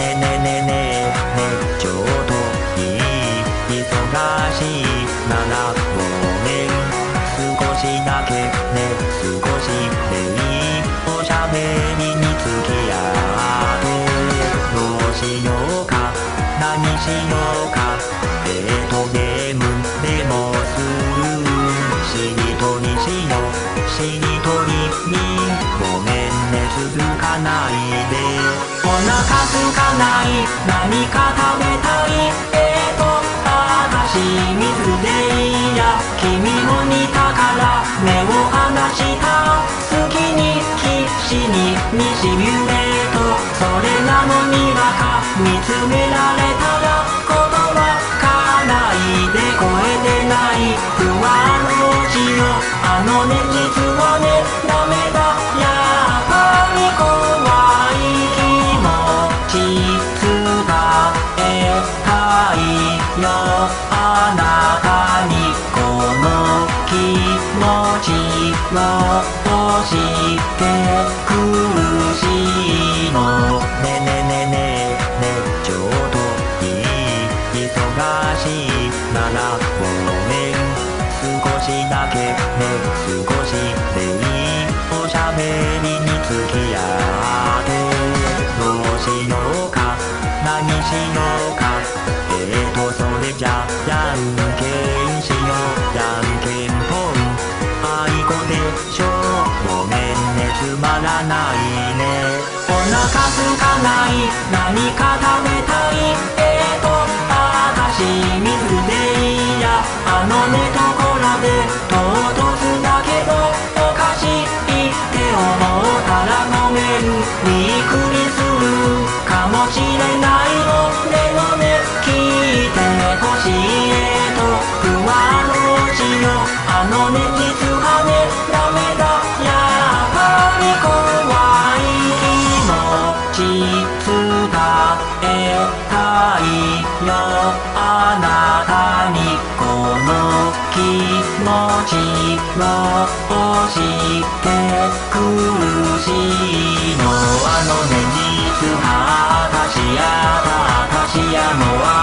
ねねねねねちょうどいい忙しいならごめん。少しだけね少しでいいおしゃべりに付き合ってどうしようか何しようか。えーとゲームでもする。しりとりしよう。お腹すかない何か食べたいえーとあたし水でいいや君も似たから目を離した。好きに必死ににしミュレート。それなのにバカ見つめられたら持ちを教えて苦しいのねねねねねちょうどいい忙しいならごめん少しだけね少しでいいおしゃべりに付き合ってどうしようか何しようか。えーとそれじゃじゃん。らないね。お腹すかない。何か食べたい。えーとあたし水でいいや。あのねところで唐突だけどおかしいって思ったらごめんびっくりする。かもしれないを知って苦しいの。あのね実はあたしやたあたしやのあ